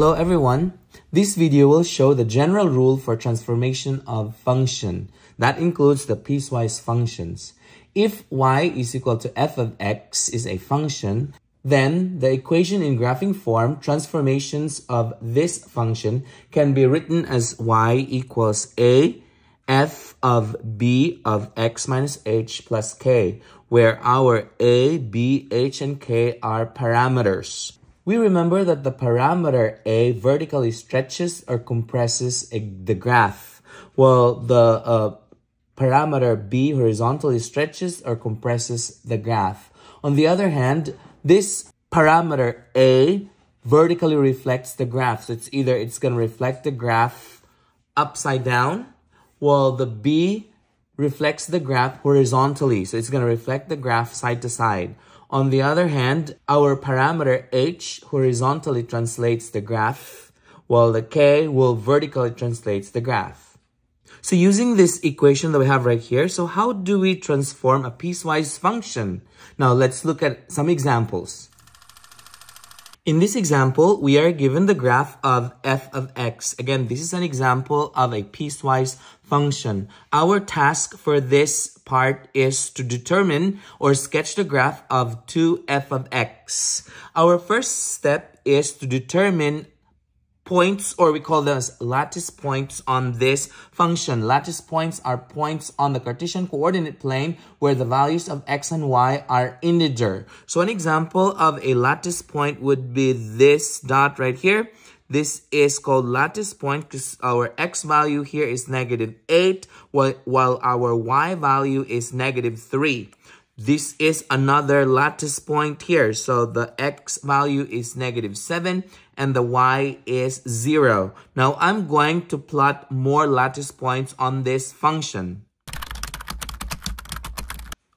Hello everyone. This video will show the general rule for transformation of function. That includes the piecewise functions. If y is equal to f of x is a function, then the equation in graphing form, transformations of this function, can be written as y equals a f of b of x minus h plus k, where our a, b, h, and k are parameters. We remember that the parameter a vertically stretches or compresses the graph, while the uh, parameter b horizontally stretches or compresses the graph. On the other hand, this parameter a vertically reflects the graph. So it's either it's going to reflect the graph upside down, while the b reflects the graph horizontally. So it's going to reflect the graph side to side. On the other hand, our parameter h horizontally translates the graph, while the k will vertically translate the graph. So using this equation that we have right here, so how do we transform a piecewise function? Now let's look at some examples. In this example, we are given the graph of f of x. Again, this is an example of a piecewise function. Our task for this part is to determine or sketch the graph of 2f of x. Our first step is to determine points or we call those lattice points on this function. Lattice points are points on the Cartesian coordinate plane where the values of x and y are integer. So an example of a lattice point would be this dot right here. This is called lattice point because our x value here is negative 8 while, our y value is negative 3. This is another lattice point here. So the x value is negative 7 and the y is 0. Now I'm going to plot more lattice points on this function.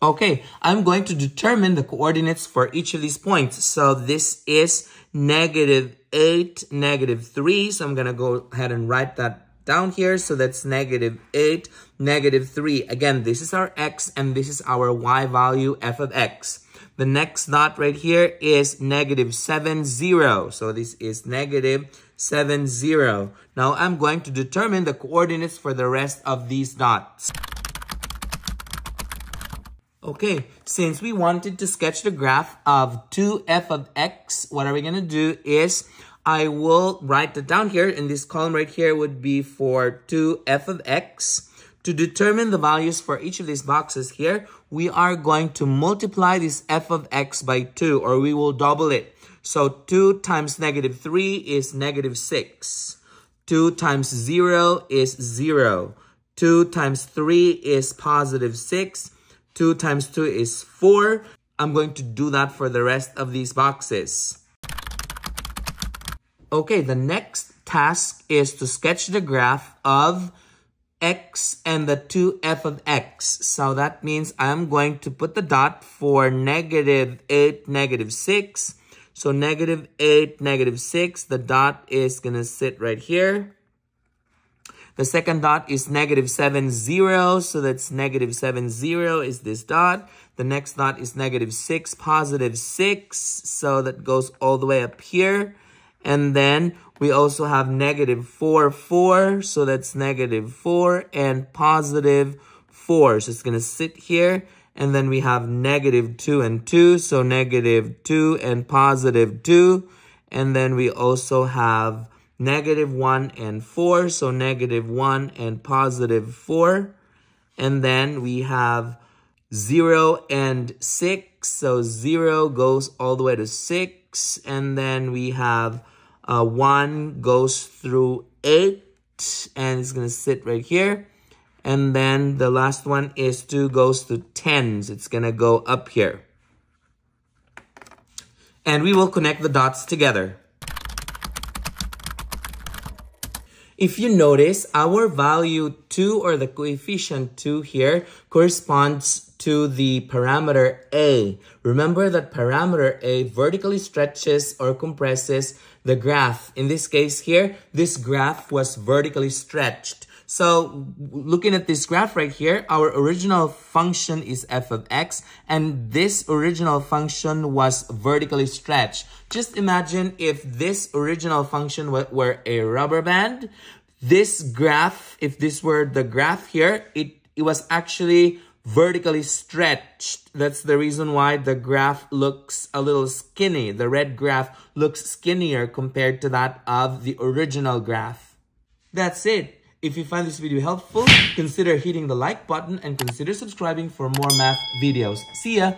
Okay, I'm going to determine the coordinates for each of these points. So this is negative 8, negative 3. So I'm going to go ahead and write that down here. So that's negative 8, negative 3. Again, this is our x and this is our y value f of x. The next dot right here is negative 7, 0. So this is negative 7, 0. Now I'm going to determine the coordinates for the rest of these dots. Okay, since we wanted to sketch the graph of 2f of x, what are we going to do is I will write it down here. And this column right here would be for 2f of x. To determine the values for each of these boxes here, we are going to multiply this f of x by 2, or we will double it. So 2 times negative 3 is negative 6. 2 times 0 is 0. 2 times 3 is positive 6. 2 times 2 is 4. I'm going to do that for the rest of these boxes. Okay, the next task is to sketch the graph of x and the 2f of x. So that means I'm going to put the dot for negative 8, negative 6. So negative 8, negative 6, the dot is going to sit right here. The second dot is negative 7, 0. So that's negative 7, 0 is this dot. The next dot is negative 6, positive 6. So that goes all the way up here. And then we also have negative 4, 4. So that's negative 4 and positive 4. So it's going to sit here. And then we have negative 2 and 2. So negative 2 and positive 2. And then we also have negative 1 and 4. So negative 1 and positive 4. And then we have 0 and 6. So 0 goes all the way to 6. And then we have uh, 1 goes through 8 and it's going to sit right here. And then the last one is 2 goes to 10s. It's going to go up here. And we will connect the dots together. If you notice, our value 2 or the coefficient 2 here corresponds to the parameter A. Remember that parameter A vertically stretches or compresses the graph. In this case here, this graph was vertically stretched. So looking at this graph right here, our original function is f of x, and this original function was vertically stretched. Just imagine if this original function were a rubber band, this graph, if this were the graph here, it, it was actually vertically stretched. That's the reason why the graph looks a little skinny. The red graph looks skinnier compared to that of the original graph. That's it. If you find this video helpful, consider hitting the like button and consider subscribing for more math videos. See ya!